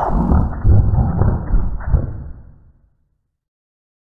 you.